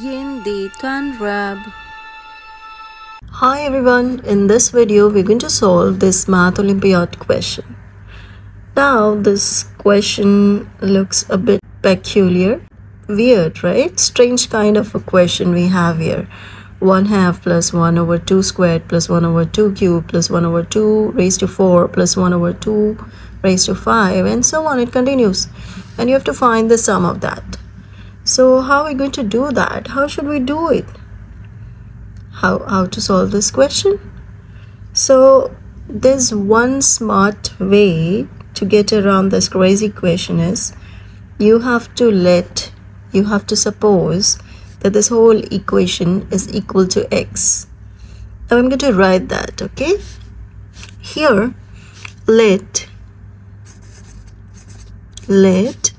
Hindi Tuan Rab. Hi everyone, in this video we're going to solve this Math Olympiad question. Now this question looks a bit peculiar, weird, right? Strange kind of a question we have here. 1 half plus 1 over 2 squared plus 1 over 2 cubed plus 1 over 2 raised to 4 plus 1 over 2 raised to 5 and so on it continues and you have to find the sum of that so how are we going to do that? How should we do it? How how to solve this question? So there's one smart way to get around this crazy question is you have to let you have to suppose that this whole equation is equal to x. Now i'm going to write that okay? Here let let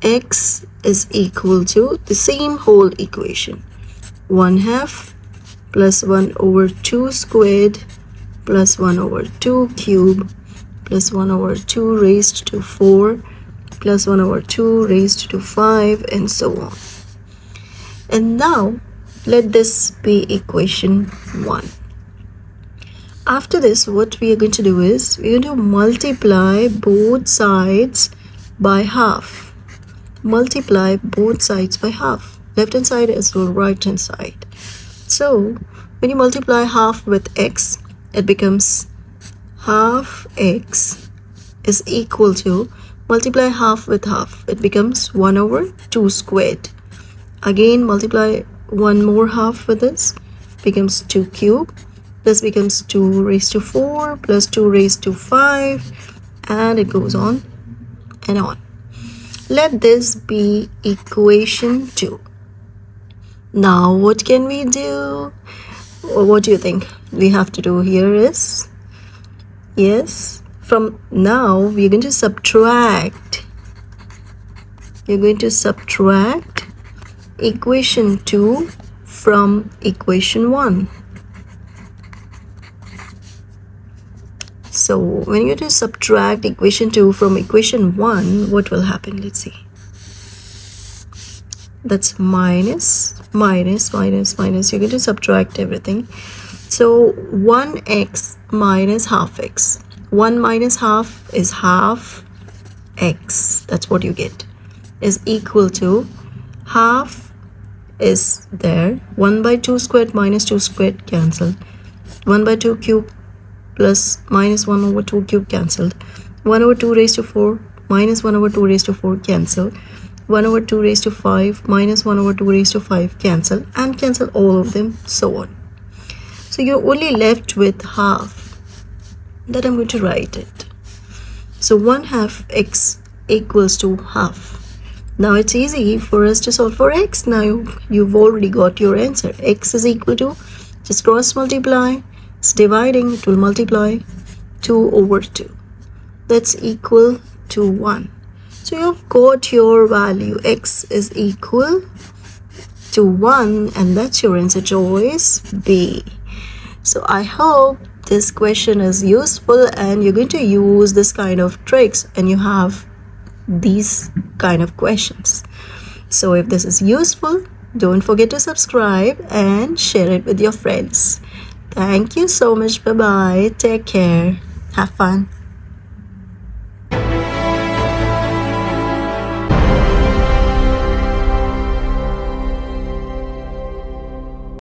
x is equal to the same whole equation. 1 half plus 1 over 2 squared plus 1 over 2 cube plus 1 over 2 raised to 4 plus 1 over 2 raised to 5 and so on. And now let this be equation 1 after this what we are going to do is we're going to multiply both sides by half. Multiply both sides by half. Left hand side as well right hand side. So when you multiply half with x, it becomes half x is equal to multiply half with half. It becomes 1 over 2 squared. Again multiply one more half with this becomes 2 cube this becomes 2 raised to 4 plus 2 raised to 5 and it goes on and on. Let this be equation 2. Now what can we do? What do you think we have to do here is? Yes, from now we're going to subtract. You're going to subtract equation 2 from equation 1. So when you just subtract equation 2 from equation 1, what will happen? Let's see. That's minus, minus, minus, minus. You're going to subtract everything. So 1x minus half x. 1 minus half is half x. That's what you get. Is equal to half is there. 1 by 2 squared minus 2 squared cancel. 1 by 2 cube plus minus 1 over 2 cube cancelled. 1 over 2 raised to 4 minus 1 over 2 raised to 4 cancel 1 over 2 raised to 5 minus 1 over 2 raised to 5 cancel and cancel all of them so on. So you're only left with half that I'm going to write it. So 1 half x equals to half. Now it's easy for us to solve for x. Now you've already got your answer. X is equal to just cross multiply it's dividing it will multiply 2 over 2 that's equal to 1 so you've got your value. X is equal to 1 and that's your answer choice B. So I hope this question is useful and you're going to use this kind of tricks and you have these kind of questions. So if this is useful don't forget to subscribe and share it with your friends Thank you so much. Bye bye. Take care. Have fun.